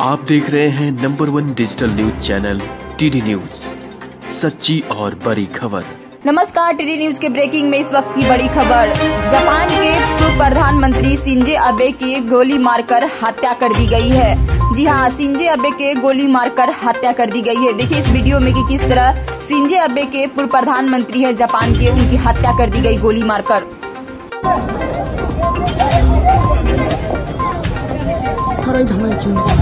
आप देख रहे हैं number one digital news channel, TD news. सच्ची और बड़ी खबर। नमस्कार, टीडी न्यूज़ के ब्रेकिंग में इस वक्त की बड़ी खबर। जापान के पूर्व प्रधानमंत्री सिंजे अबे की गोली मारकर हत्या कर दी गई है। जी हाँ सिंजे अबे के गोली मारकर हत्या कर दी गई है। देखिए इस वीडियो में कि किस तरह सिंजे अबे के पूर्व प्रधानमंत्री है जापान के, उनकी हत्या कर दी गई गोली मारकर। 来，他们去。干？